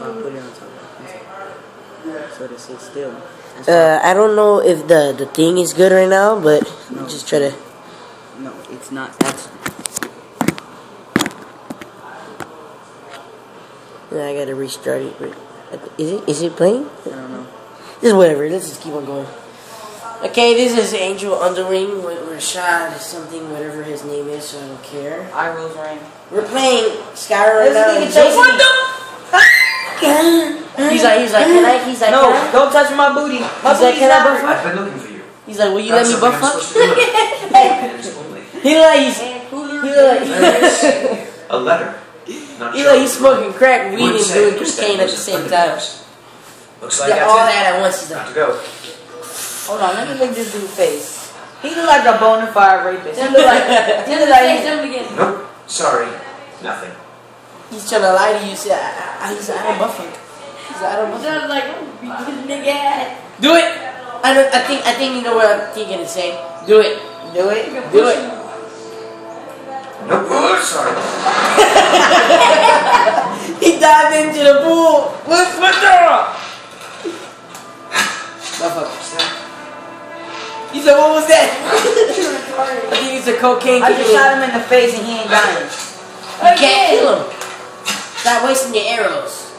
I'll put it on top of so to sit still. Uh, I don't know if the the thing is good right now, but No. just try to. no, it's not. That's Yeah, I gotta restart it. But is it is it playing? I don't know. Just whatever. Let's just keep on going. Okay, this is Angel Underwing with Rashad something, whatever his name is. So I don't care. IRoseRain. We're playing Skyrim right now. and This Jason- what He's like, he's like, can I? He's like, No, can I? don't touch my booty. My He's like, can I not buff I've been looking for you. He's like, will you That's let me something buff up? supposed to do. Minutes only. He like he's he like A letter. Not he sure. like he's smoking crack, weed, and doing cocaine at the same time. Looks like Yeah, all that at once. He's like, to go. Hold on, let me look this dude's face. He look like a bona fide rapist. He look like he look like something again. Nope. Sorry. Nothing. he's trying to lie to you. Say, I, I, I don't buff him. He's like, I don't buff him. Sounds like I'm beat this nigga ass. Do it. I don't. I think. I think you know what I'm thinking and saying. Do it. do it. Do it. Nope. Oh, sorry. He dived into the pool. What's what's up? Buff up. He said, what was that? I think it's a cocaine. I just shot him in the face and he ain't dying. You can't kill him. Stop wasting your arrows.